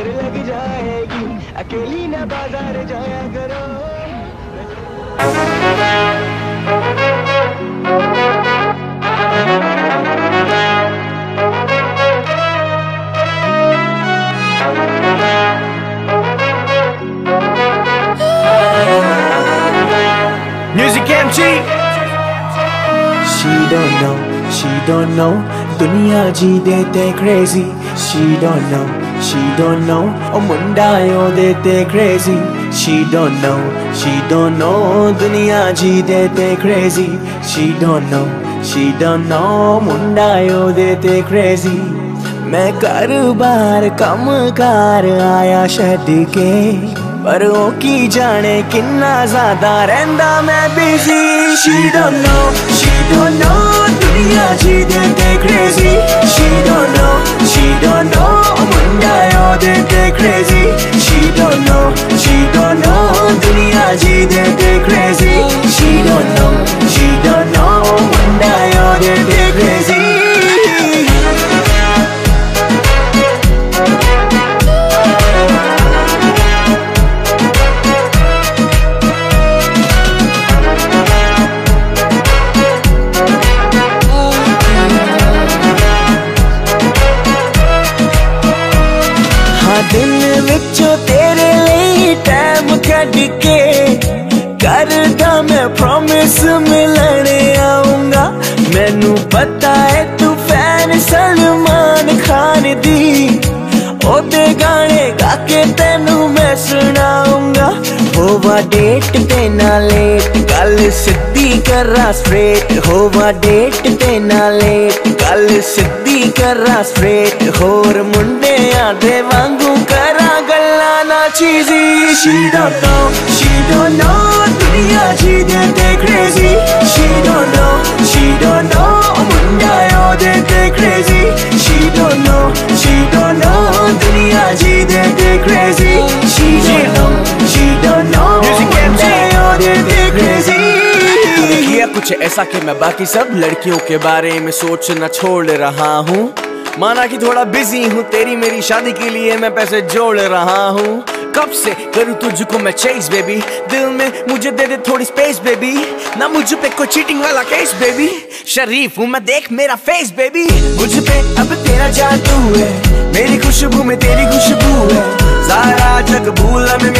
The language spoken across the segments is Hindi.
नजर लग जाएगी अकेली बाजार जाया करो Music MG! She don't know, she don't know. Dunya ji they crazy. She don't know, She don't know, oh Munda de te crazy. She don't know, she don't know, duniya ji de te crazy. She don't know, she don't know, Munda de te crazy. मैं कारोबार kam kar aaya shad ke par o ki jaane kinna zyada रहंदा main busy She don't know, she don't know छड़ के करदा मैं प्रॉमिस मिलने आऊँगा। मैनू पता है तू फ़ैन सलमान खान दी। गाने गा के तेनू मैं सुनाऊँगा। होवा डेट पे ना लेट गल सिद्धि करा स्ट्रेट होवा डेट पे ना लेट गल सिद्धि करा स्ट्रेट होर मुंडे आधे वांग that's easy She don't know, she don't know दुनिया जीने दे crazy She don't know, she don't know Munna योदे they crazy She don't know, she don't know दुनिया जीने दे crazy She don't know, she don't know Munna योदे they crazy किया कुछ ऐसा कि मैं बाकी सब लड़कियों के बारे में सोचना छोड़ रहा हूँ माना कि थोड़ा बिज़ी हूँ, तेरी मेरी शादी के लिए मैं पैसे जोड़ रहा हूँ। कब से करूँ तुझको मैं चेस बेबी दिल में मुझे दे दे थोड़ी स्पेस बेबी ना मुझ पे कोई चीटिंग वाला केस बेबी शरीफ हूँ मैं, देख मेरा फेस बेबी मुझ पे अब तेरा जादू है। मेरी खुशबू में तेरी खुशबू है। सारा जग भूला मैं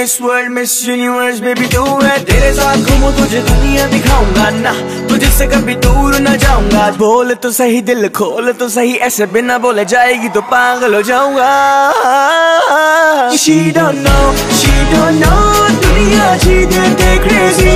miss world miss universe baby तू है तेरे साथ घूमू तुझे दुनिया दिखाऊँगा। ना तुझसे कभी दूर न जाऊँगा। बोल तो सही दिल खोल तो सही ऐसे बिना बोले जाएगी तो पागल हो जाऊँगा। She don't know, she don't know दुनिया जी दे crazy